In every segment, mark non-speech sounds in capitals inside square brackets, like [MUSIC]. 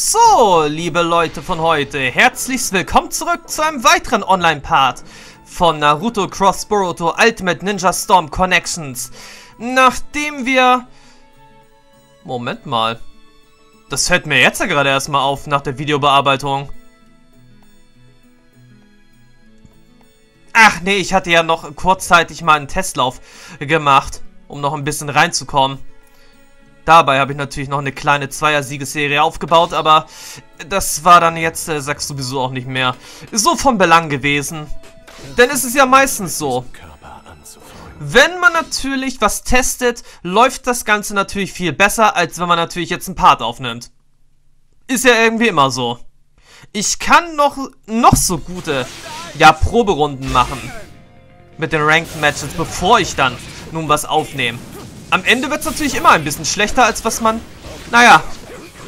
So, liebe Leute von heute, herzlich willkommen zurück zu einem weiteren Online-Part von Naruto Cross Boruto Ultimate Ninja Storm Connections. Nachdem wir... Moment mal. Das fällt mir jetzt ja gerade erstmal auf nach der Videobearbeitung. Ach nee, ich hatte ja noch kurzzeitig mal einen Testlauf gemacht, um noch ein bisschen reinzukommen. Dabei habe ich natürlich noch eine kleine Zweier-Siegesserie aufgebaut, aber das war dann jetzt, äh, sagst du sowieso auch nicht mehr, so von Belang gewesen. Denn es ist ja meistens so. Wenn man natürlich was testet, läuft das Ganze natürlich viel besser, als wenn man natürlich jetzt einen Part aufnimmt. Ist ja irgendwie immer so. Ich kann noch, noch so gute, ja, Proberunden machen. Mit den Ranked Matches, bevor ich dann nun was aufnehme. Am Ende wird es natürlich immer ein bisschen schlechter, als was man, naja,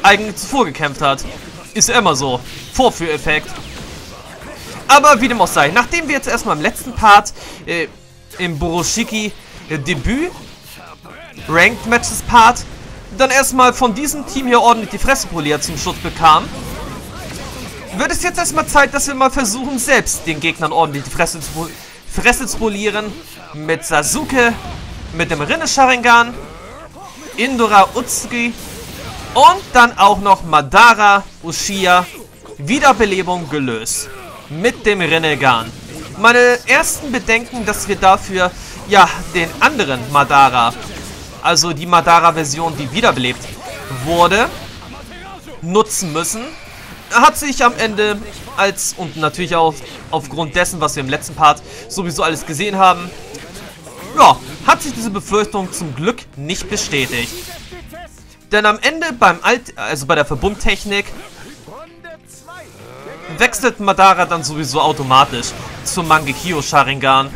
eigentlich zuvor gekämpft hat. Ist ja immer so. Vorführeffekt. Aber wie dem auch sei, nachdem wir jetzt erstmal im letzten Part äh, im Boroshiki äh, Debüt Ranked Matches Part dann erstmal von diesem Team hier ordentlich die Fresse poliert zum Schutz bekam, wird es jetzt erstmal Zeit, dass wir mal versuchen, selbst den Gegnern ordentlich die Fresse zu, Fresse zu polieren. Mit Sasuke, mit dem Rinne Sharingan, Indora Utsuki und dann auch noch Madara Uchiha Wiederbelebung gelöst. Mit dem Rinnegan. Meine ersten Bedenken, dass wir dafür, ja, den anderen Madara, also die Madara-Version, die wiederbelebt wurde, nutzen müssen, hat sich am Ende als, und natürlich auch aufgrund dessen, was wir im letzten Part sowieso alles gesehen haben, ja, hat sich diese Befürchtung zum Glück nicht bestätigt. Denn am Ende beim Alt, also bei der Verbundtechnik, wechselt Madara dann sowieso automatisch zum Mangekyo Sharingan.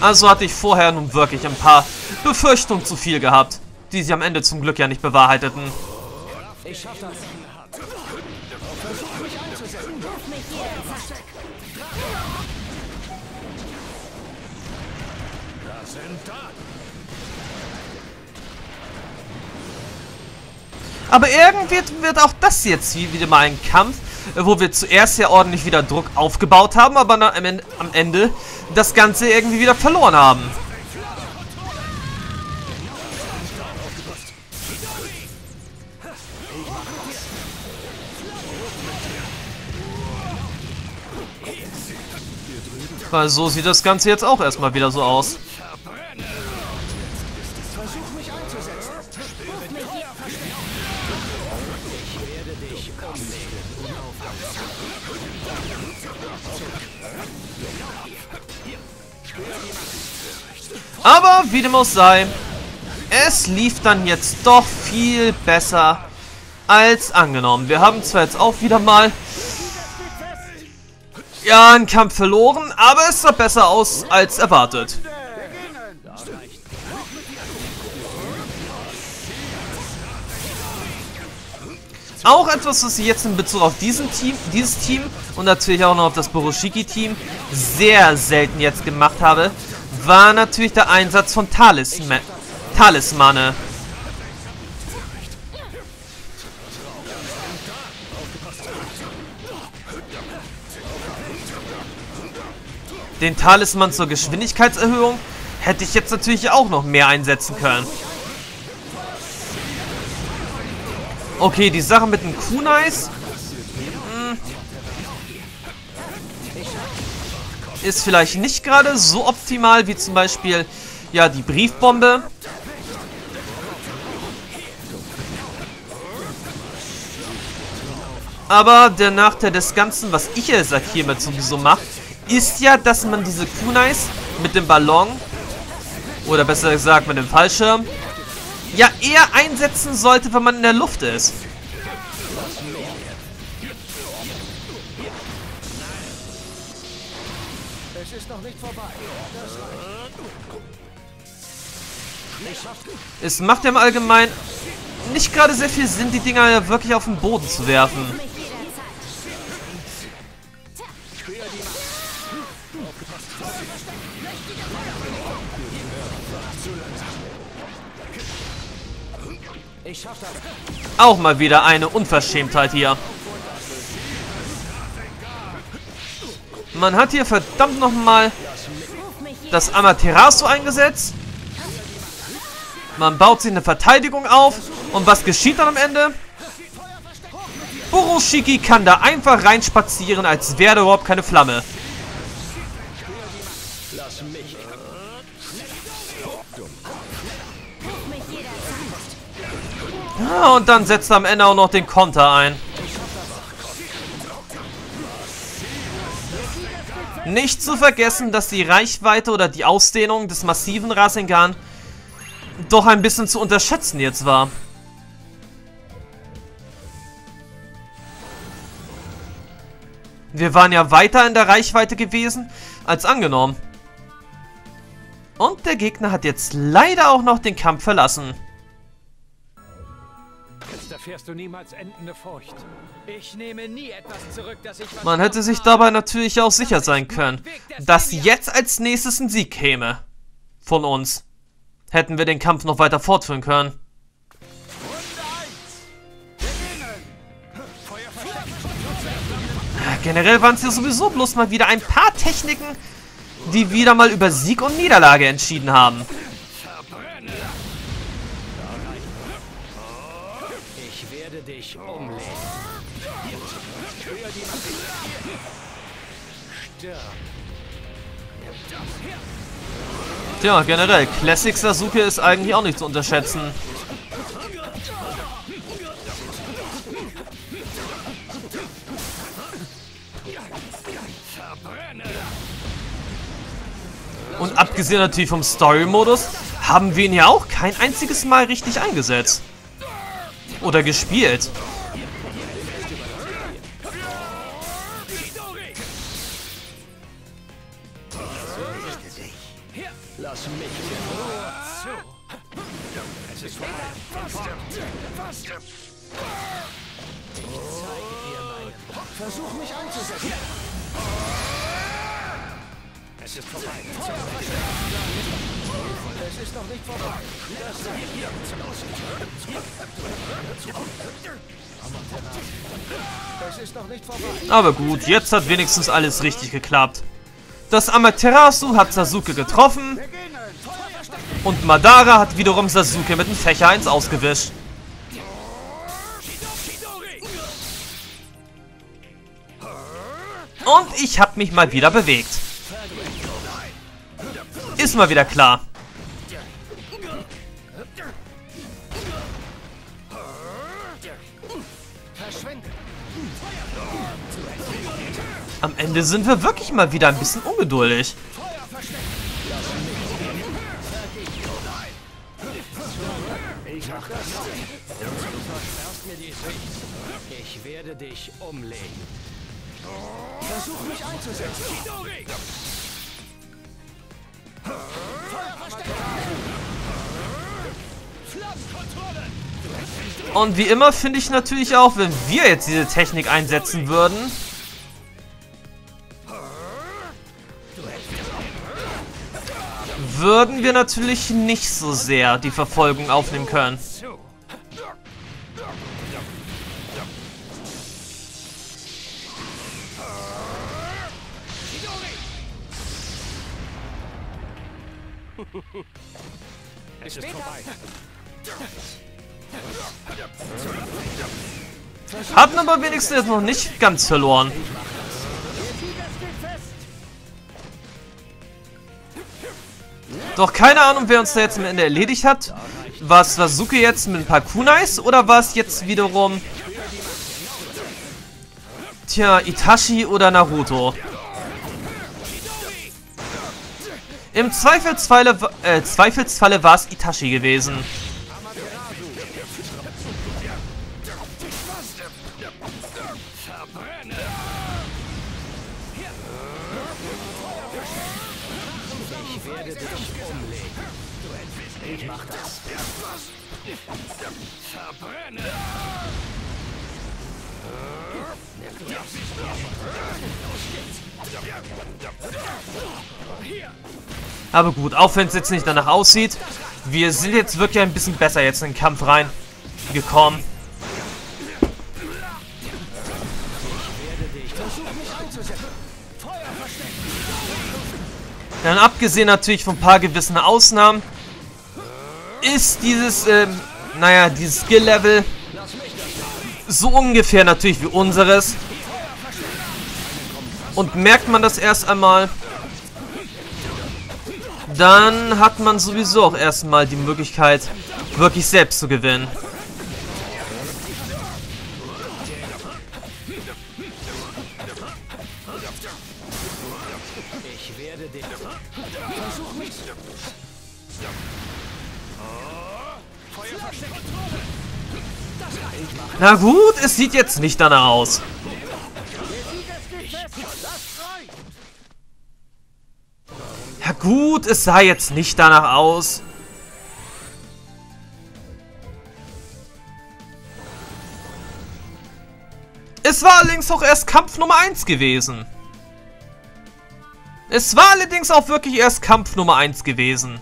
Also hatte ich vorher nun wirklich ein paar Befürchtungen zu viel gehabt, die sich am Ende zum Glück ja nicht bewahrheiteten. Ich schaff das. Aber irgendwie wird auch das jetzt wieder mal ein Kampf, wo wir zuerst ja ordentlich wieder Druck aufgebaut haben, aber am Ende das Ganze irgendwie wieder verloren haben. Weil so sieht das Ganze jetzt auch erstmal wieder so aus. Aber wie dem auch sei, es lief dann jetzt doch viel besser als angenommen. Wir haben zwar jetzt auch wieder mal ja, einen Kampf verloren, aber es sah besser aus als erwartet. Auch etwas, was ich jetzt in Bezug auf diesen Team, dieses Team und natürlich auch noch auf das Boroshiki-Team sehr selten jetzt gemacht habe, war natürlich der Einsatz von Talisman Talismane. Den Talisman zur Geschwindigkeitserhöhung hätte ich jetzt natürlich auch noch mehr einsetzen können. Okay, die Sache mit dem Kunais ist vielleicht nicht gerade so optimal wie zum Beispiel ja die Briefbombe. Aber der Nachteil des Ganzen, was ich jetzt hiermit sowieso mache, ist ja, dass man diese Kunais mit dem Ballon, oder besser gesagt mit dem Fallschirm, ja eher einsetzen sollte, wenn man in der Luft ist. ist noch nicht vorbei. Das. Es macht ja im Allgemeinen nicht gerade sehr viel Sinn, die Dinger wirklich auf den Boden zu werfen. Auch mal wieder eine Unverschämtheit hier. Man hat hier verdammt nochmal das Amaterasu eingesetzt. Man baut sich eine Verteidigung auf. Und was geschieht dann am Ende? Burushiki kann da einfach reinspazieren, als wäre überhaupt keine Flamme. Ja, und dann setzt er am Ende auch noch den Konter ein. Nicht zu vergessen, dass die Reichweite oder die Ausdehnung des massiven Rasengan doch ein bisschen zu unterschätzen jetzt war. Wir waren ja weiter in der Reichweite gewesen, als angenommen. Und der Gegner hat jetzt leider auch noch den Kampf verlassen. Erfährst du niemals endende Furcht. Ich nehme nie etwas zurück, das ich... Man hätte sich dabei natürlich auch sicher sein können, dass jetzt als nächstes ein Sieg käme. Von uns. Hätten wir den Kampf noch weiter fortführen können. Generell waren es ja sowieso bloß mal wieder ein paar Techniken, die wieder mal über Sieg und Niederlage entschieden haben. Werde dich umlegen. Tja, generell, Classic Sasuke ist eigentlich auch nicht zu unterschätzen. Und abgesehen natürlich vom Story-Modus, haben wir ihn ja auch kein einziges Mal richtig eingesetzt. Oder gespielt. Lass mich. Es ist vorbei. Fast. Fast. Meinen. Versuch mich einzusetzen. Es ist vorbei. Es ist noch nicht vorbei. Das ist hier. Aber gut, jetzt hat wenigstens alles richtig geklappt. Das Amaterasu hat Sasuke getroffen. Und Madara hat wiederum Sasuke mit dem Fächer 1 ausgewischt. Und ich habe mich mal wieder bewegt. Ist mal wieder klar. Am Ende sind wir wirklich mal wieder ein bisschen ungeduldig. Ich werde dich umlegen. Versuch mich einzusetzen. Und wie immer finde ich natürlich auch, wenn wir jetzt diese Technik einsetzen würden, würden wir natürlich nicht so sehr die Verfolgung aufnehmen können. [LAUGHS] Es ist vorbei. Hatten aber wenigstens jetzt noch nicht ganz verloren. Doch keine Ahnung, wer uns da jetzt am Ende erledigt hat. War es Sasuke jetzt mit ein paar Kunais oder war es jetzt wiederum... Tja, Itachi oder Naruto? Im Zweifelsfalle, äh, Zweifelsfalle war es Itachi gewesen. Aber gut, auch wenn es jetzt nicht danach aussieht, wir sind jetzt wirklich ein bisschen besser jetzt in den Kampf rein. gekommen. Dann abgesehen natürlich von ein paar gewissen Ausnahmen, ist dieses, ähm, naja, dieses Skill-Level so ungefähr natürlich wie unseres. Und merkt man das erst einmal, dann hat man sowieso auch erstmal die Möglichkeit, wirklich selbst zu gewinnen. Na gut, es sieht jetzt nicht danach aus. Gut, es sah jetzt nicht danach aus. Es war allerdings auch erst Kampf Nummer 1 gewesen. Es war allerdings auch wirklich erst Kampf Nummer 1 gewesen.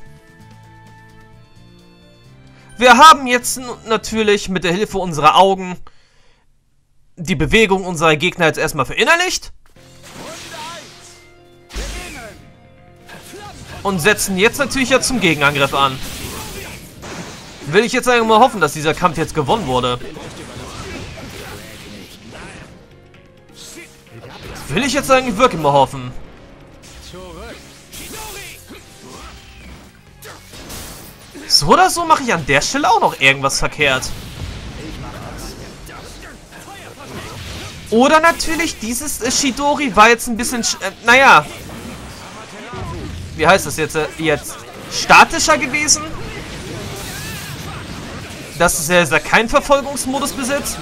Wir haben jetzt natürlich mit der Hilfe unserer Augen die Bewegung unserer Gegner jetzt erstmal verinnerlicht. Und setzen jetzt natürlich ja zum Gegenangriff an. Will ich jetzt eigentlich mal hoffen, dass dieser Kampf jetzt gewonnen wurde. Will ich jetzt eigentlich wirklich mal hoffen. So oder so mache ich an der Stelle auch noch irgendwas verkehrt. Oder natürlich, dieses Shidori war jetzt ein bisschen, äh, naja. Wie heißt das jetzt? Äh, jetzt statischer gewesen? Dass er ja keinen Verfolgungsmodus besitzt?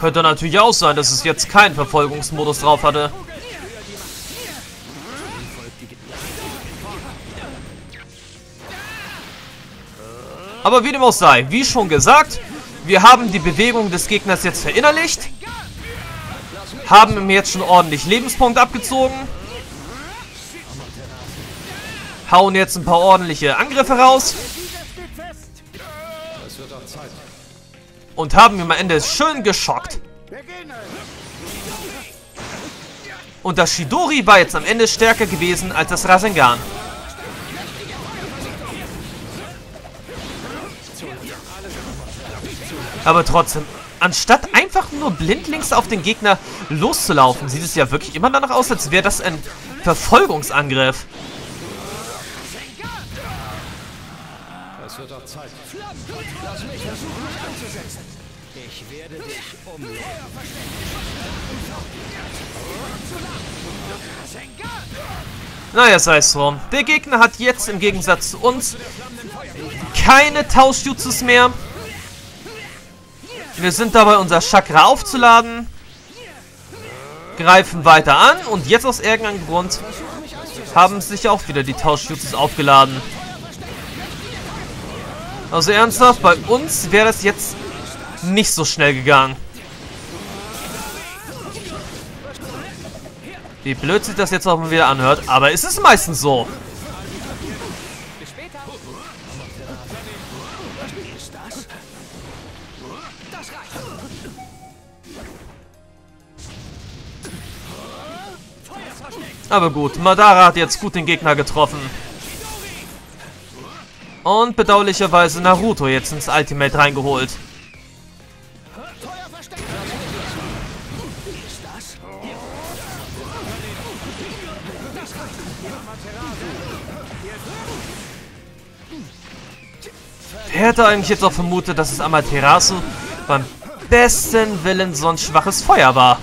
Könnte natürlich auch sein, dass es jetzt keinen Verfolgungsmodus drauf hatte. Aber wie dem auch sei, wie schon gesagt, wir haben die Bewegung des Gegners jetzt verinnerlicht. Haben ihm jetzt schon ordentlich Lebenspunkt abgezogen. Hauen jetzt ein paar ordentliche Angriffe raus. Und haben ihm am Ende schön geschockt. Und das Shidori war jetzt am Ende stärker gewesen als das Rasengan. Aber trotzdem, anstatt einfach nur blindlings auf den Gegner loszulaufen, sieht es ja wirklich immer danach aus, als wäre das ein Verfolgungsangriff. Es wird auch Zeit. Lass mich versuchen, mich einzusetzen. Ich werde dich umlegen. Naja, sei es drum. Der Gegner hat jetzt im Gegensatz zu uns keine Tauschjutsus mehr. Wir sind dabei, unser Chakra aufzuladen. Greifen weiter an und jetzt aus irgendeinem Grund haben sich auch wieder die Tauschjutsus aufgeladen. Also ernsthaft, bei uns wäre es jetzt nicht so schnell gegangen. Wie blöd sich das jetzt auch mal wieder anhört, aber es ist meistens so. Aber gut, Madara hat jetzt gut den Gegner getroffen. Und bedauerlicherweise Naruto jetzt ins Ultimate reingeholt. Wer hätte eigentlich jetzt auch vermutet, dass es Amaterasu beim besten Willen so ein schwaches Feuer war?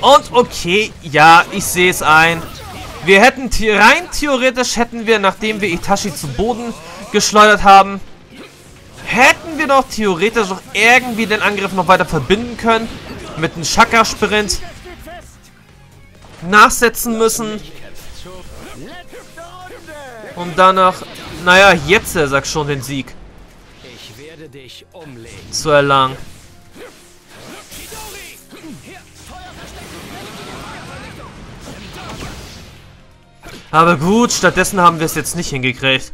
Und okay, ja, ich sehe es ein. Wir hätten rein theoretisch hätten wir, nachdem wir Itachi zu Boden geschleudert haben, hätten wir doch theoretisch noch irgendwie den Angriff noch weiter verbinden können mit einem Chakra-Sprint nachsetzen müssen. Um danach, naja, jetzt er sagt schon den Sieg zu erlangen. Aber gut, stattdessen haben wir es jetzt nicht hingekriegt.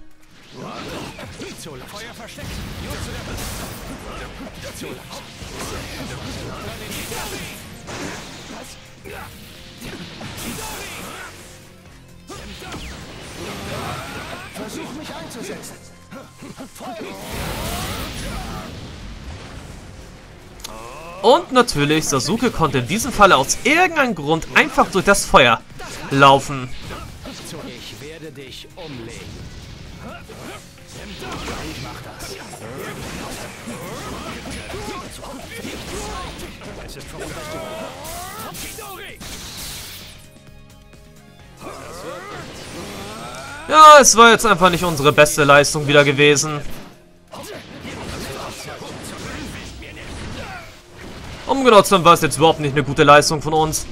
Und natürlich, Sasuke konnte in diesem Falle aus irgendeinem Grund einfach durch das Feuer laufen. Ich werde dich umlegen. Es ist vorbei. Chidori! Ja, es war jetzt einfach nicht unsere beste Leistung wieder gewesen. Um genau zu sein, war es jetzt überhaupt nicht eine gute Leistung von uns.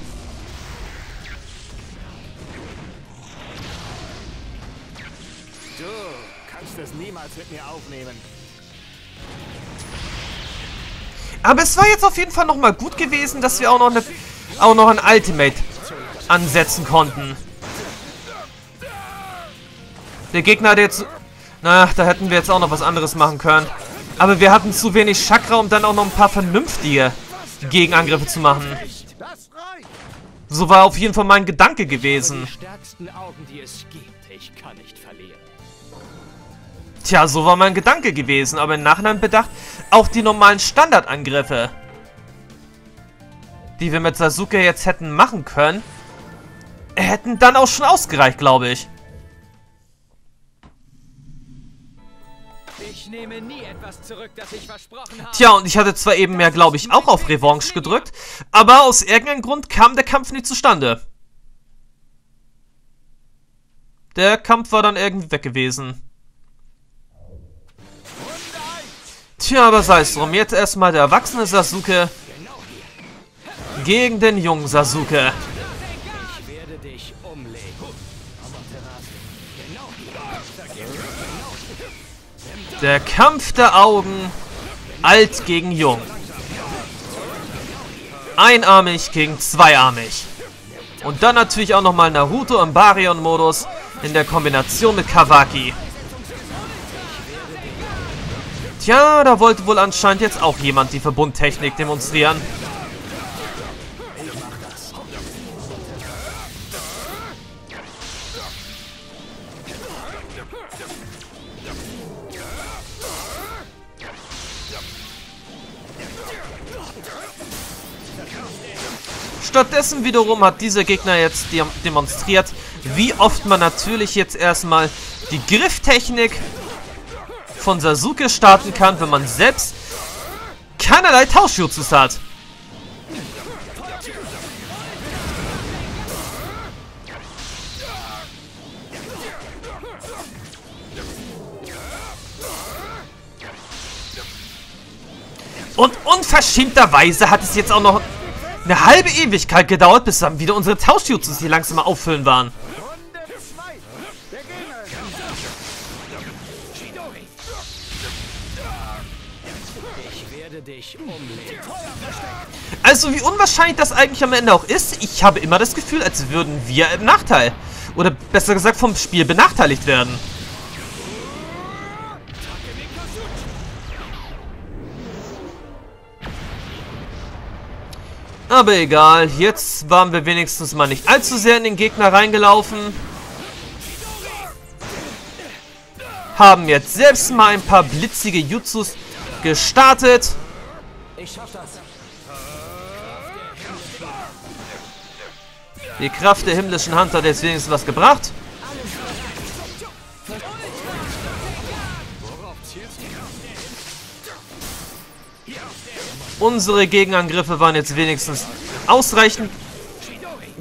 Aber es war jetzt auf jeden Fall nochmal gut gewesen, dass wir auch noch, eine, auch noch ein Ultimate ansetzen konnten. Der Gegner hat jetzt... Na, da hätten wir jetzt auch noch was anderes machen können. Aber wir hatten zu wenig Chakra, um dann auch noch ein paar vernünftige Gegenangriffe zu machen. So war auf jeden Fall mein Gedanke gewesen. Augen, die es gibt. Ich kann nicht verlieren. Tja, so war mein Gedanke gewesen, aber im Nachhinein bedacht, auch die normalen Standardangriffe, die wir mit Sasuke jetzt hätten machen können, hätten dann auch schon ausgereicht, glaube ich. Ich nehme nie etwas zurück, das ich versprochen habe. Tja, und ich hatte zwar eben mehr, glaube ich, auch auf Revanche gedrückt, aber aus irgendeinem Grund kam der Kampf nicht zustande. Der Kampf war dann irgendwie weg gewesen. Tja, aber sei es drum. Jetzt erstmal der erwachsene Sasuke gegen den jungen Sasuke. Der Kampf der Augen. Alt gegen jung. Einarmig gegen zweiarmig. Und dann natürlich auch nochmal Naruto im Baryon-Modus in der Kombination mit Kawaki. Tja, da wollte wohl anscheinend jetzt auch jemand die Verbundtechnik demonstrieren. Stattdessen wiederum hat dieser Gegner jetzt dem- demonstriert, wie oft man natürlich jetzt erstmal die Grifftechnik von Sasuke starten kann, wenn man selbst keinerlei Tauschjutsus hat. Und unverschämterweise hat es jetzt auch noch eine halbe Ewigkeit gedauert, bis dann wieder unsere Tauschjutsus hier langsam auffüllen waren. Also wie unwahrscheinlich das eigentlich am Ende auch ist, ich habe immer das Gefühl, als würden wir im Nachteil. Oder besser gesagt vom Spiel benachteiligt werden. Aber egal, jetzt waren wir wenigstens mal nicht allzu sehr in den Gegner reingelaufen. Haben jetzt selbst mal ein paar blitzige Jutsus gestartet. Ich schaff das. Die Kraft der himmlischen Hand hat jetzt wenigstens was gebracht. Unsere Gegenangriffe waren jetzt wenigstens ausreichend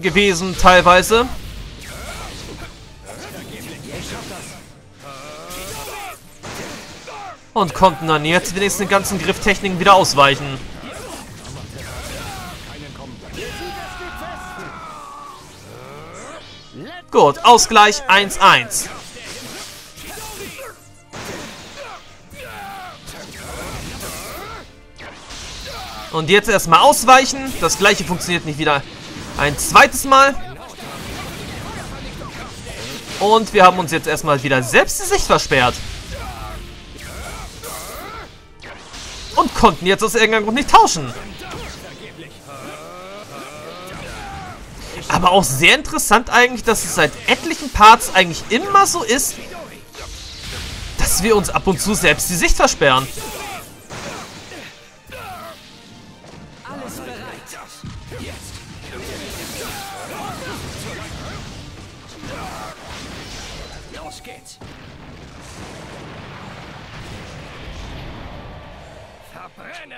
gewesen, teilweise. Und konnten dann jetzt wenigstens den ganzen Grifftechniken wieder ausweichen. Gut, Ausgleich 1-1. Und jetzt erstmal ausweichen. Das gleiche funktioniert nicht wieder ein zweites Mal. Und wir haben uns jetzt erstmal wieder selbst die Sicht versperrt. Und konnten jetzt aus irgendeinem Grund nicht tauschen. Aber auch sehr interessant eigentlich, dass es seit etlichen Parts eigentlich immer so ist, dass wir uns ab und zu selbst die Sicht versperren. Verbrenne!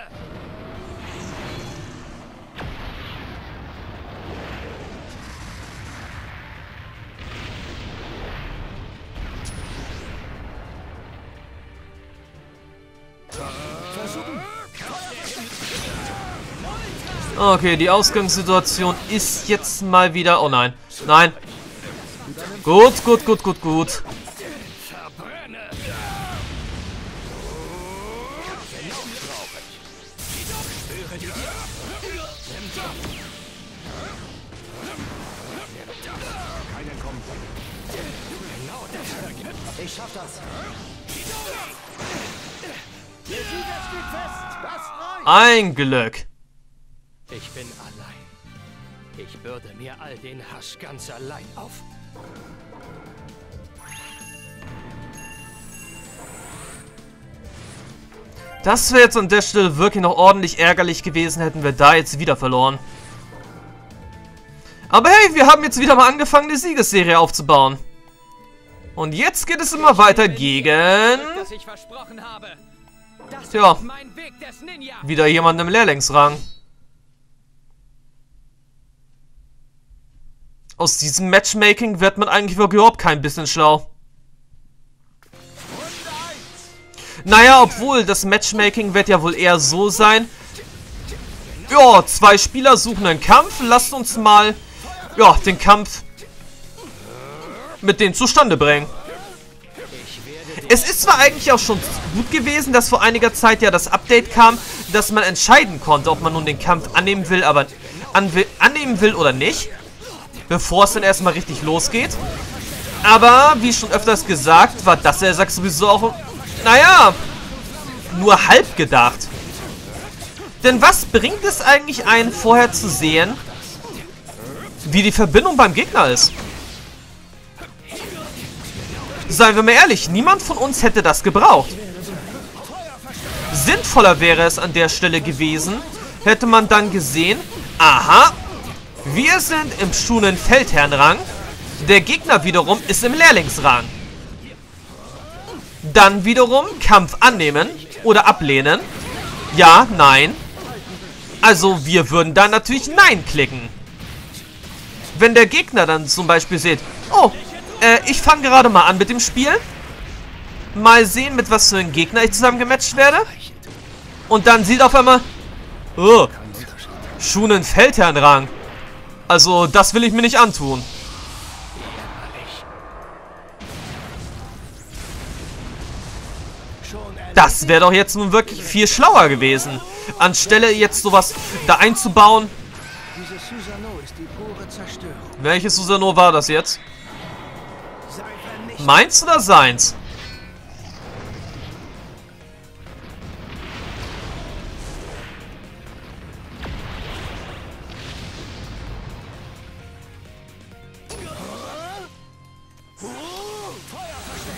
Okay, die Ausgangssituation ist jetzt mal wieder... Oh nein. Nein. Gut, gut, gut, gut, gut. Ein Glück. Ich bin allein. Ich bürde mir all den Hass ganz allein auf. Das wäre jetzt an der Stelle wirklich noch ordentlich ärgerlich gewesen, hätten wir da jetzt wieder verloren. Aber hey, wir haben jetzt wieder mal angefangen, die Siegesserie aufzubauen. Und jetzt geht es immer weiter gegen... Das ich versprochen habe. Tja. Wieder jemand im Lehrlingsrang. Aus diesem Matchmaking wird man eigentlich überhaupt kein bisschen schlau. Naja, obwohl, das Matchmaking wird ja wohl eher so sein. Ja, zwei Spieler suchen einen Kampf. Lasst uns mal, ja, den Kampf mit denen zustande bringen. Es ist zwar eigentlich auch schon gut gewesen, dass vor einiger Zeit ja das Update kam, dass man entscheiden konnte, ob man nun den Kampf annehmen will, aber anwi annehmen will oder nicht. Bevor es dann erstmal richtig losgeht. Aber, wie schon öfters gesagt, war das ja sagt sowieso auch, naja, nur halb gedacht. Denn was bringt es eigentlich einen, vorher zu sehen, wie die Verbindung beim Gegner ist? Seien wir mal ehrlich, niemand von uns hätte das gebraucht. Sinnvoller wäre es an der Stelle gewesen, hätte man dann gesehen, aha, wir sind im Schunen Feldherrnrang, der Gegner wiederum ist im Lehrlingsrang. Dann wiederum Kampf annehmen oder ablehnen. Ja, nein. Also wir würden dann natürlich Nein klicken. Wenn der Gegner dann zum Beispiel sieht, oh, äh, ich fange gerade mal an mit dem Spiel. Mal sehen, mit was für einem Gegner ich zusammen gematcht werde. Und dann sieht auf einmal, oh, Schunen Feldherrnrang. Also, das will ich mir nicht antun. Das wäre doch jetzt nun wirklich viel schlauer gewesen. Anstelle jetzt sowas da einzubauen. Welches Susano war das jetzt? Vernichtet. Meins oder seins?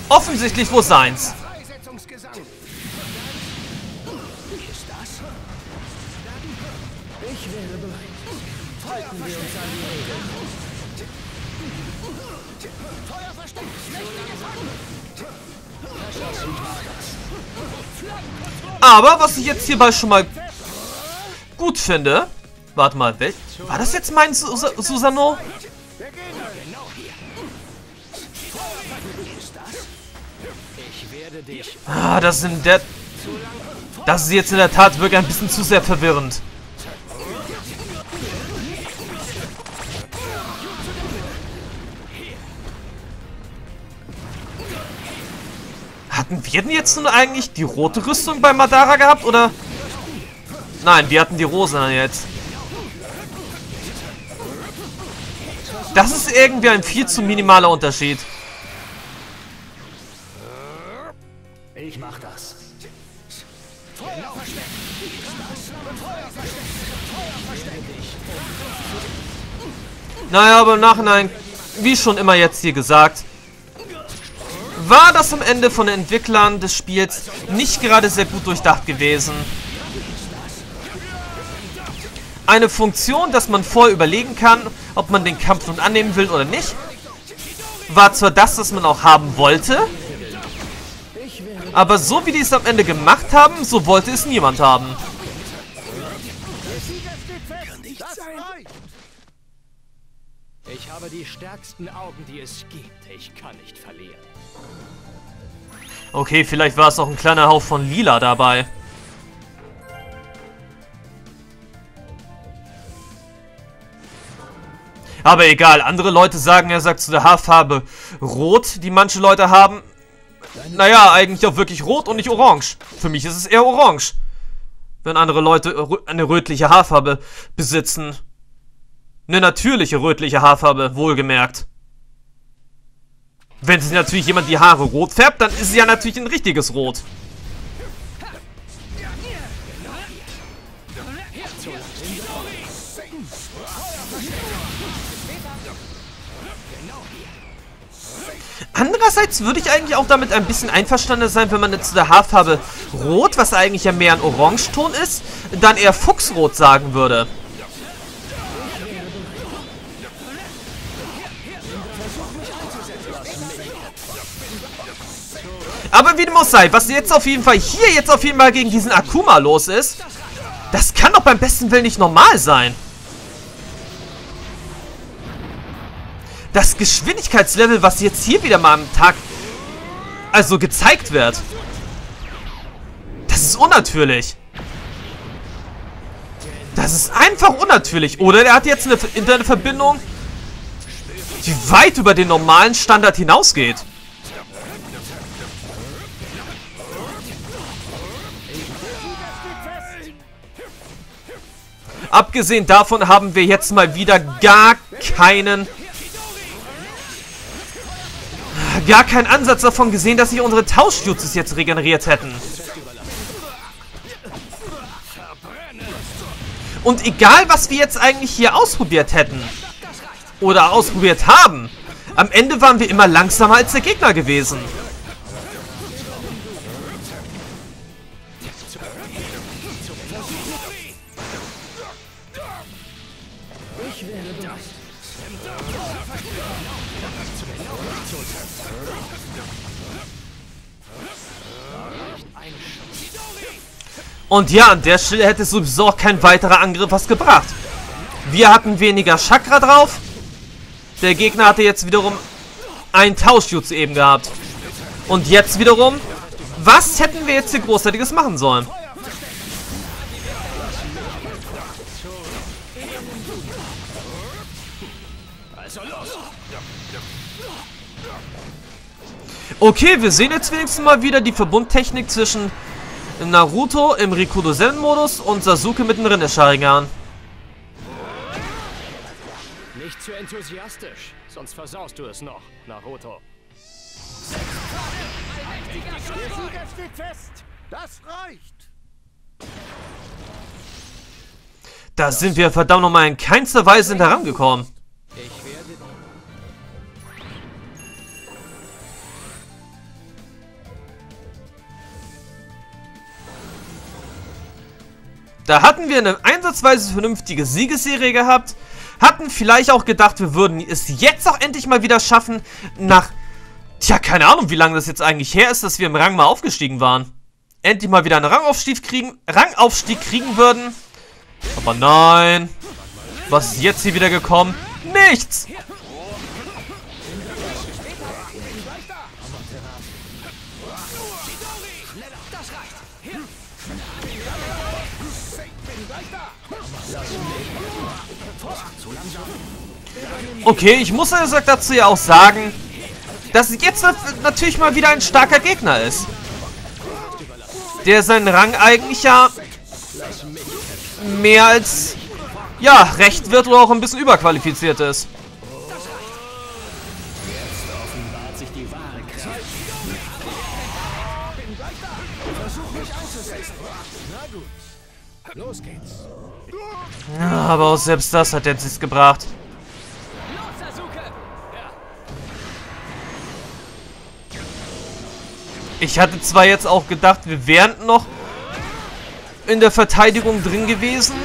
Offensichtlich wohl seins. Ich wäre bereit. Halten wir uns Aber was ich jetzt hierbei schon mal gut finde. Warte mal, war das jetzt mein Sus Susano? Ah, das sind der. Das ist jetzt in der Tat wirklich ein bisschen zu sehr verwirrend. Hatten wir denn jetzt nun eigentlich die rote Rüstung bei Madara gehabt, oder? Nein, wir hatten die rosa jetzt. Das ist irgendwie ein viel zu minimaler Unterschied. Ich mach das. Feuer verstecken! Feuer verstecken! Feuer verstecken! Naja, aber im Nachhinein, wie schon immer jetzt hier gesagt, war das am Ende von den Entwicklern des Spiels nicht gerade sehr gut durchdacht gewesen. Eine Funktion, dass man vorher überlegen kann, ob man den Kampf nun annehmen will oder nicht, war zwar das, was man auch haben wollte, aber so wie die es am Ende gemacht haben, so wollte es niemand haben. Ich habe die stärksten Augen, die es gibt. Ich kann nicht verlieren. Okay, vielleicht war es auch ein kleiner Hauch von Lila dabei. Aber egal, andere Leute sagen, er sagt zu der Haarfarbe Rot, die manche Leute haben. Naja, eigentlich auch wirklich Rot und nicht Orange. Für mich ist es eher Orange. Wenn andere Leute eine rötliche Haarfarbe besitzen. Eine natürliche rötliche Haarfarbe, wohlgemerkt. Wenn sich natürlich jemand die Haare rot färbt, dann ist es ja natürlich ein richtiges Rot. Andererseits würde ich eigentlich auch damit ein bisschen einverstanden sein, wenn man jetzt zu der Haarfarbe Rot, was eigentlich ja mehr ein Orangeton ist, dann eher Fuchsrot sagen würde. Wie dem auch sei, was jetzt auf jeden Fall hier jetzt auf jeden Fall gegen diesen Akuma los ist, das kann doch beim besten Willen nicht normal sein. Das Geschwindigkeitslevel, was jetzt hier wieder mal am Tag also gezeigt wird, das ist unnatürlich. Das ist einfach unnatürlich. Oder der hat jetzt eine Internetverbindung, die weit über den normalen Standard hinausgeht. Abgesehen davon haben wir jetzt mal wieder gar keinen... Gar keinen Ansatz davon gesehen, dass sich unsere Tauschjutsus jetzt regeneriert hätten. Und egal, was wir jetzt eigentlich hier ausprobiert hätten, oder ausprobiert haben, am Ende waren wir immer langsamer als der Gegner gewesen. Und ja, an der Stelle hätte sowieso auch kein weiterer Angriff was gebracht. Wir hatten weniger Chakra drauf. Der Gegner hatte jetzt wiederum einen Tauschjutsu eben gehabt. Und jetzt wiederum, was hätten wir jetzt hier Großartiges machen sollen? Okay, wir sehen jetzt wenigstens mal wieder die Verbundtechnik zwischen Naruto im Rikudo Zen-Modus und Sasuke mit dem Rinne-Sharingan. Nicht zu enthusiastisch, sonst versaust du es noch, Naruto. Der Sieger steht fest. Das reicht. Da sind wir verdammt nochmal in keinster Weise herangekommen. Ich Da hatten wir eine einsatzweise vernünftige Siegesserie gehabt. Hatten vielleicht auch gedacht, wir würden es jetzt auch endlich mal wieder schaffen, nach... Tja, keine Ahnung, wie lange das jetzt eigentlich her ist, dass wir im Rang mal aufgestiegen waren. Endlich mal wieder einen Rangaufstieg kriegen, Rangaufstieg kriegen würden. Aber nein. Was ist jetzt hier wieder gekommen? Nichts! Okay, ich muss also dazu ja auch sagen, dass jetzt nat- natürlich mal wieder ein starker Gegner ist. Der seinen Rang eigentlich ja mehr als ja, recht wird oder auch ein bisschen überqualifiziert ist. Aber auch selbst das hat jetzt nichts gebracht. Ich hatte zwar jetzt auch gedacht, wir wären noch in der Verteidigung drin gewesen.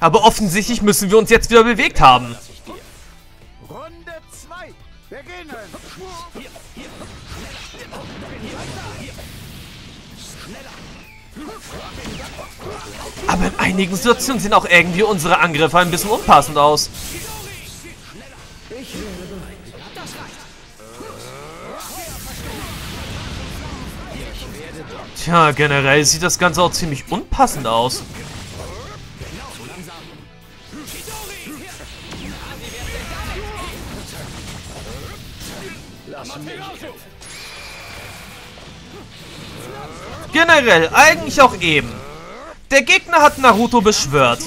Aber offensichtlich müssen wir uns jetzt wieder bewegt haben. Runde 2. Beginnen. Aber in einigen Situationen sehen auch irgendwie unsere Angriffe ein bisschen unpassend aus. Tja, generell sieht das Ganze auch ziemlich unpassend aus. Generell, eigentlich auch eben. Der Gegner hat Naruto beschwört.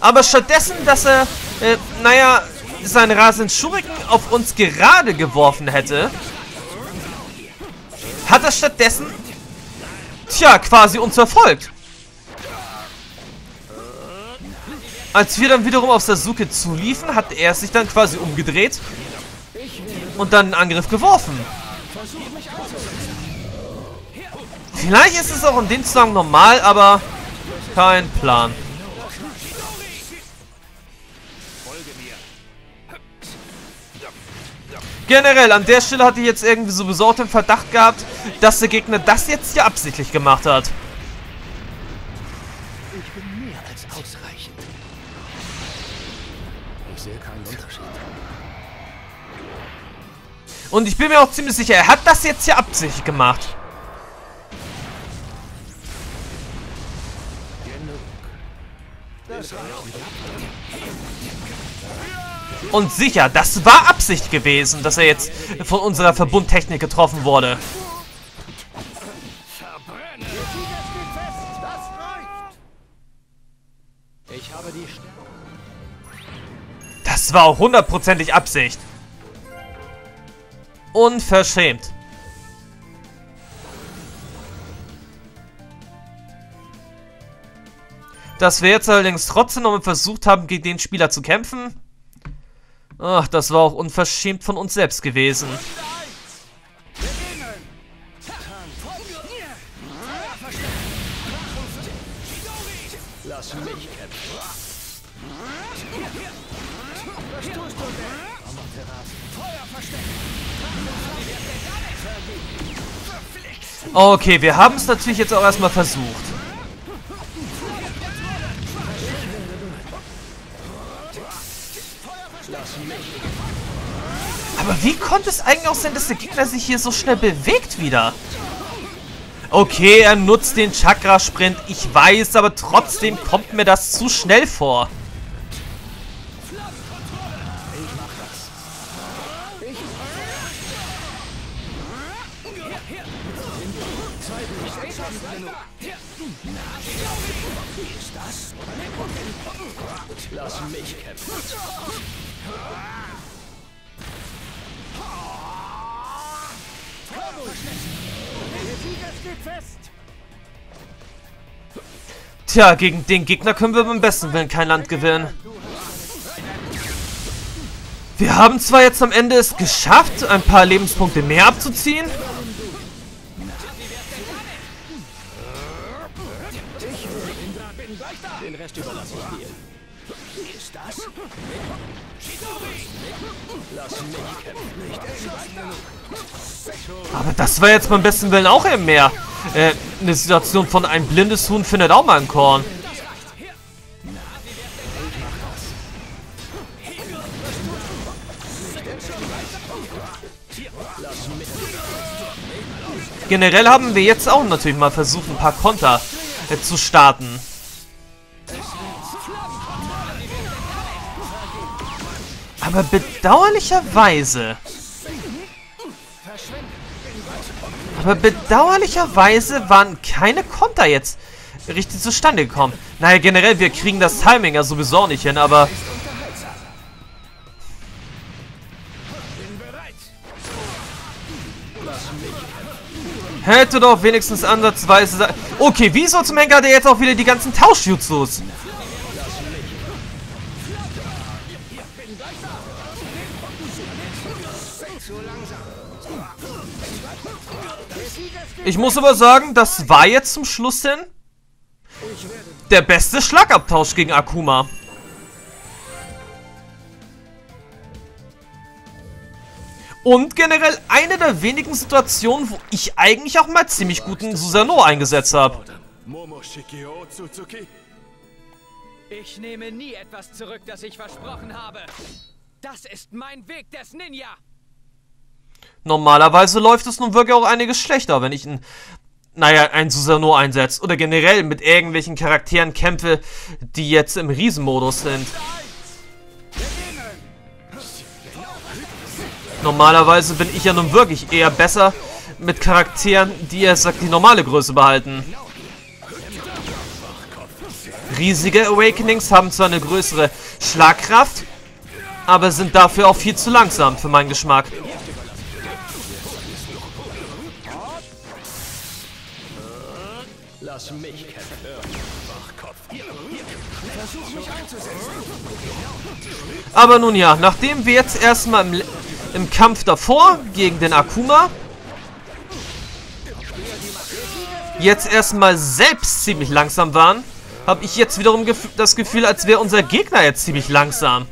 Aber stattdessen, dass er, äh, naja, seinen Rasen Shuriken auf uns gerade geworfen hätte, hat er stattdessen, tja, quasi uns verfolgt. Als wir dann wiederum auf Sasuke zuliefen, hat er sich dann quasi umgedreht und dann einen Angriff geworfen. Vielleicht ist es auch in dem Zusammenhang normal, aber kein Plan. Generell, an der Stelle hatte ich jetzt irgendwie so besorgt den Verdacht gehabt, dass der Gegner das jetzt hier absichtlich gemacht hat. Ich bin mehr als ausreichend. Ich sehe keinen Unterschied. Und ich bin mir auch ziemlich sicher, er hat das jetzt hier absichtlich gemacht. Und sicher, das war Absicht gewesen, dass er jetzt von unserer Verbundtechnik getroffen wurde. Das war auch hundertprozentig Absicht. Unverschämt. Dass wir jetzt allerdings trotzdem noch mal versucht haben, gegen den Spieler zu kämpfen. Ach, das war auch unverschämt von uns selbst gewesen. Okay, wir haben es natürlich jetzt auch erstmal versucht. Aber wie konnte es eigentlich auch sein, dass der Gegner sich hier so schnell bewegt wieder? Okay, er nutzt den Chakra-Sprint. Ich weiß, aber trotzdem kommt mir das zu schnell vor. Lass mich kämpfen. Tja, gegen den Gegner können wir beim besten Willen kein Land gewinnen. Wir haben zwar jetzt am Ende es geschafft, ein paar Lebenspunkte mehr abzuziehen. Den Rest überlasse ich dir. Ist das? Lass mich kämpfen. Nicht Aber das war jetzt beim besten Willen auch eher mehr. Äh, eine Situation von ein blindes Huhn findet auch mal ein Korn. Generell haben wir jetzt auch natürlich mal versucht, ein paar Konter äh, zu starten. Aber bedauerlicherweise... Aber bedauerlicherweise waren keine Konter jetzt richtig zustande gekommen. Naja, generell, wir kriegen das Timing ja sowieso nicht hin, aber... Hätte doch wenigstens ansatzweise... se- Okay, wieso zum Henker hat er jetzt auch wieder die ganzen Tauschjutsus? Ich muss aber sagen, das war jetzt zum Schluss hin der beste Schlagabtausch gegen Akuma. Und generell eine der wenigen Situationen, wo ich eigentlich auch mal ziemlich guten Susanoo eingesetzt habe. Ich nehme nie etwas zurück, das ich versprochen habe. Das ist mein Weg des Ninja. Normalerweise läuft es nun wirklich auch einiges schlechter, wenn ich ein, naja, ein Susanoo einsetze. Oder generell mit irgendwelchen Charakteren kämpfe, die jetzt im Riesenmodus sind. Normalerweise bin ich ja nun wirklich eher besser mit Charakteren, die erst sagt, die normale Größe behalten. Riesige Awakenings haben zwar eine größere Schlagkraft, aber sind dafür auch viel zu langsam für meinen Geschmack. Aber nun ja, nachdem wir jetzt erstmal im, im Kampf davor gegen den Akuma jetzt erstmal selbst ziemlich langsam waren, habe ich jetzt wiederum gef das Gefühl, als wäre unser Gegner jetzt ziemlich langsam.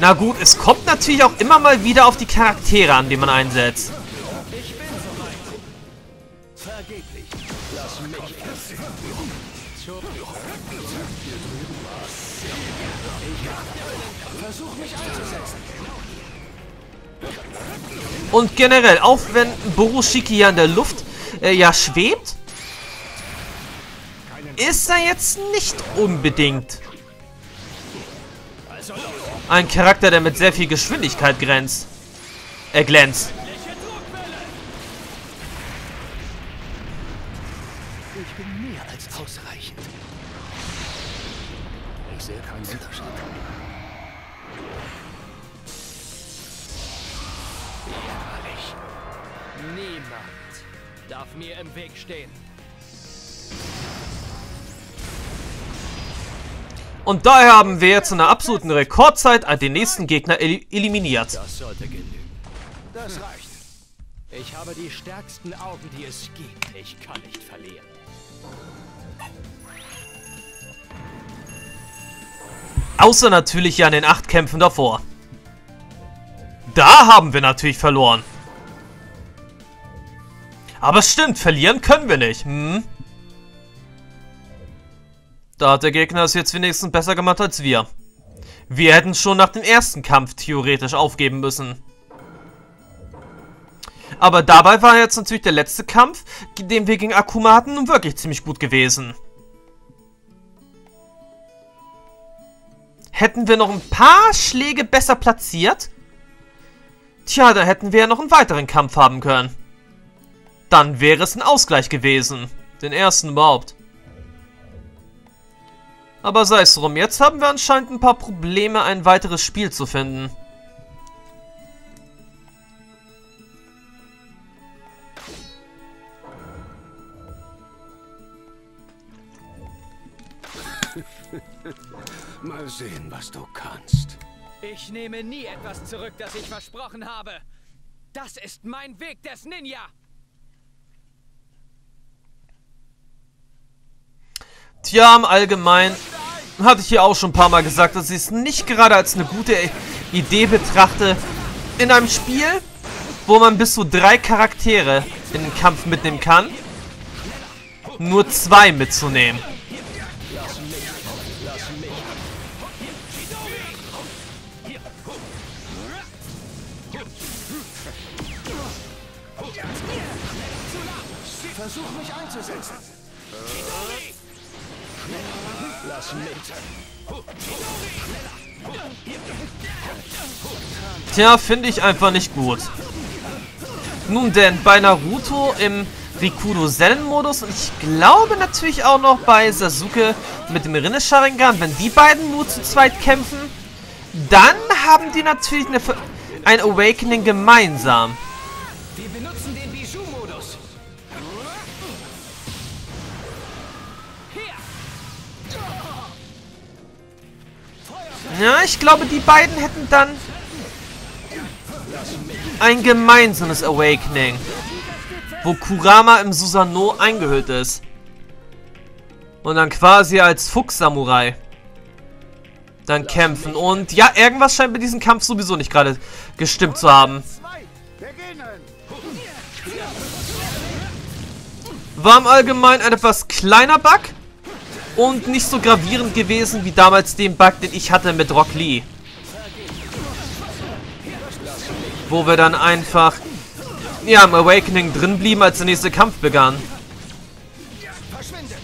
Na gut, es kommt natürlich auch immer mal wieder auf die Charaktere an, die man einsetzt. Und generell, auch wenn Borushiki ja in der Luft äh, ja schwebt, ist er jetzt nicht unbedingt ein Charakter, der mit sehr viel Geschwindigkeit grenzt. Er glänzt. Und daher haben wir jetzt in einer absoluten Rekordzeit den nächsten Gegner el eliminiert. Das sollte genügen. Das reicht. Ich habe die stärksten Augen, die es gibt. Ich kann nicht verlieren. Außer natürlich ja in den acht Kämpfen davor. Da haben wir natürlich verloren. Aber es stimmt, verlieren können wir nicht. Hm? Da hat der Gegner es jetzt wenigstens besser gemacht als wir. Wir hätten schon nach dem ersten Kampf theoretisch aufgeben müssen. Aber dabei war jetzt natürlich der letzte Kampf, den wir gegen Akuma hatten, nun wirklich ziemlich gut gewesen. Hätten wir noch ein paar Schläge besser platziert? Tja, da hätten wir ja noch einen weiteren Kampf haben können. Dann wäre es ein Ausgleich gewesen. Den ersten überhaupt. Aber sei es drum, jetzt haben wir anscheinend ein paar Probleme, ein weiteres Spiel zu finden. [LAUGHS] Mal sehen, was du kannst. Ich nehme nie etwas zurück, das ich versprochen habe. Das ist mein Weg des Ninja. Tja, im Allgemeinen hatte ich hier auch schon ein paar Mal gesagt, dass ich es nicht gerade als eine gute Idee betrachte, in einem Spiel, wo man bis zu drei Charaktere in den Kampf mitnehmen kann, nur zwei mitzunehmen. Versuch mich einzusetzen. Lass mich. Tja, finde ich einfach nicht gut. Nun denn, bei Naruto im Rikudo und ich glaube natürlich auch noch bei Sasuke mit dem Rinne Sharingan, wenn die beiden nur zu zweit kämpfen, dann haben die natürlich eine, ein Awakening gemeinsam. Ja, ich glaube, die beiden hätten dann ein gemeinsames Awakening, wo Kurama im Susano eingehüllt ist. Und dann quasi als Fuchs-Samurai dann kämpfen. Und ja, irgendwas scheint bei diesem Kampf sowieso nicht gerade gestimmt zu haben. War im Allgemeinen ein etwas kleiner Bug und nicht so gravierend gewesen wie damals den Bug, den ich hatte mit Rock Lee. Wo wir dann einfach ja, im Awakening drin blieben, als der nächste Kampf begann. Verschwinde.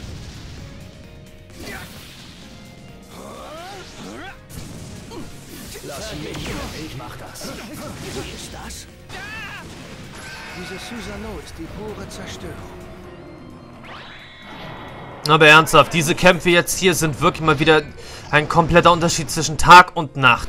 Ich mach das. Wie ist das? Diese Susano ist die pure Zerstörung. Aber ernsthaft, diese Kämpfe jetzt hier sind wirklich mal wieder ein kompletter Unterschied zwischen Tag und Nacht.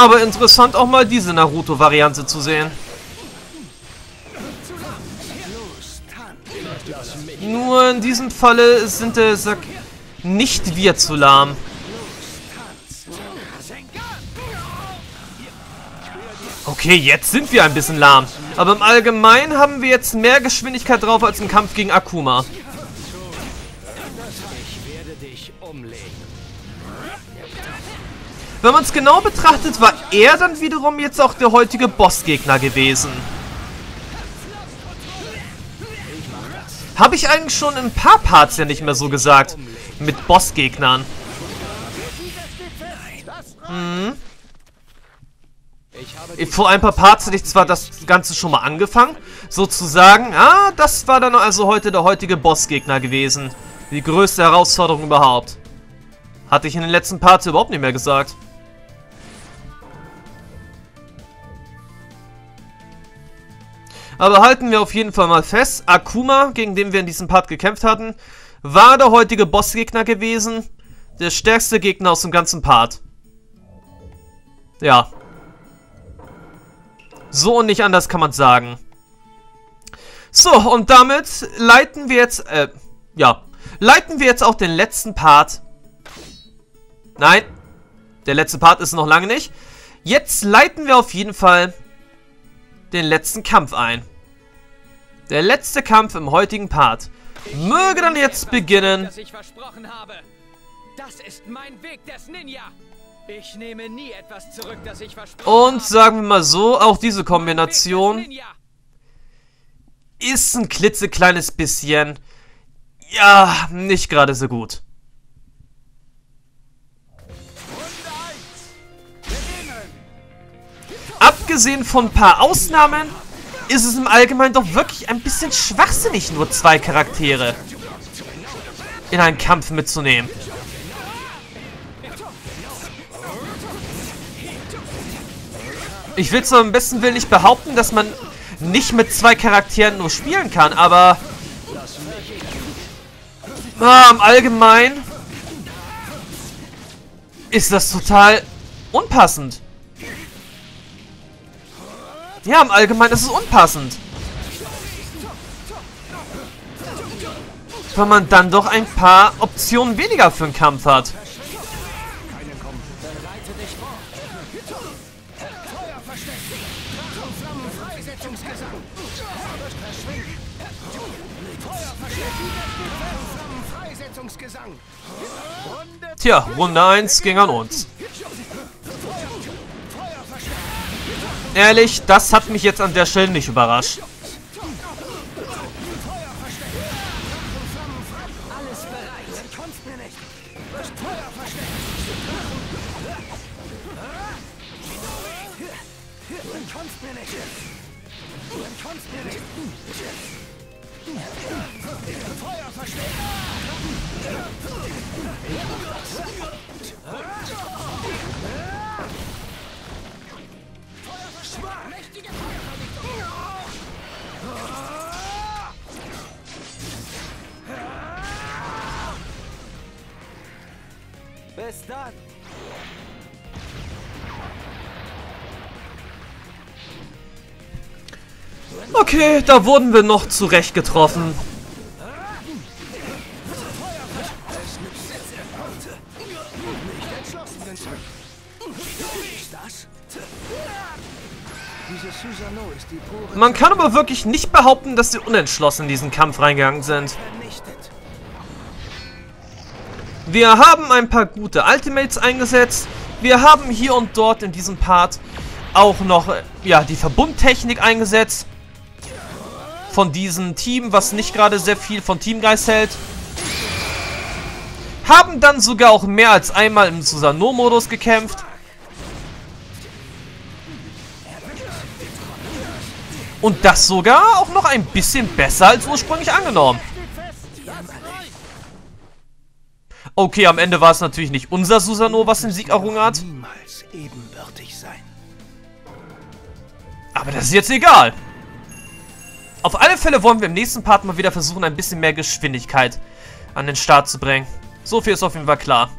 Aber interessant auch mal diese Naruto-Variante zu sehen. Nur in diesem Falle sind es nicht wir zu lahm. Okay, jetzt sind wir ein bisschen lahm. Aber im Allgemeinen haben wir jetzt mehr Geschwindigkeit drauf als im Kampf gegen Akuma. Wenn man es genau betrachtet, war er dann wiederum jetzt auch der heutige Bossgegner gewesen. Habe ich eigentlich schon in ein paar Parts ja nicht mehr so gesagt. Mit Bossgegnern. Mhm. Vor ein paar Parts hatte ich zwar das Ganze schon mal angefangen, sozusagen. Ah, das war dann also heute der heutige Bossgegner gewesen. Die größte Herausforderung überhaupt. Hatte ich in den letzten Parts überhaupt nicht mehr gesagt. Aber halten wir auf jeden Fall mal fest, Akuma, gegen den wir in diesem Part gekämpft hatten, war der heutige Bossgegner gewesen. Der stärkste Gegner aus dem ganzen Part. Ja. So und nicht anders kann man sagen. So, und damit leiten wir jetzt, äh, ja, leiten wir jetzt auch den letzten Part. Nein, der letzte Part ist noch lange nicht. Jetzt leiten wir auf jeden Fall den letzten Kampf ein. Der letzte Kampf im heutigen Part. Möge dann jetzt beginnen. Das ich versprochen habe. Das ist mein Weg des Ninja. Ich nehme nie etwas zurück, das ich versprochen habe. Und sagen wir mal so, auch diese Kombination ist ein klitzekleines bisschen, ja, nicht gerade so gut. Abgesehen von ein paar Ausnahmen ist es im Allgemeinen doch wirklich ein bisschen schwachsinnig, nur zwei Charaktere in einen Kampf mitzunehmen. Ich will zwar am besten Willen nicht behaupten, dass man nicht mit zwei Charakteren nur spielen kann, aber ah, im Allgemeinen ist das total unpassend. Ja, im Allgemeinen ist es unpassend. Weil man dann doch ein paar Optionen weniger für einen Kampf hat. Tja, Runde 1 ging an uns. Ehrlich, das hat mich jetzt an der Stelle nicht überrascht. Bis dann. Okay, da wurden wir noch zurecht getroffen. Man kann aber wirklich nicht behaupten, dass sie unentschlossen in diesen Kampf reingegangen sind. Wir haben ein paar gute Ultimates eingesetzt. Wir haben hier und dort in diesem Part auch noch äh, ja, die Verbundtechnik eingesetzt. Von diesem Team, was nicht gerade sehr viel von Teamgeist hält. Haben dann sogar auch mehr als einmal im Susanoo-Modus gekämpft. Und das sogar auch noch ein bisschen besser als ursprünglich angenommen. Okay, am Ende war es natürlich nicht unser Susanoo, was den Sieg errungen hat. Niemals ebenbürtig sein. Aber das ist jetzt egal. Auf alle Fälle wollen wir im nächsten Part mal wieder versuchen, ein bisschen mehr Geschwindigkeit an den Start zu bringen. So viel ist auf jeden Fall klar.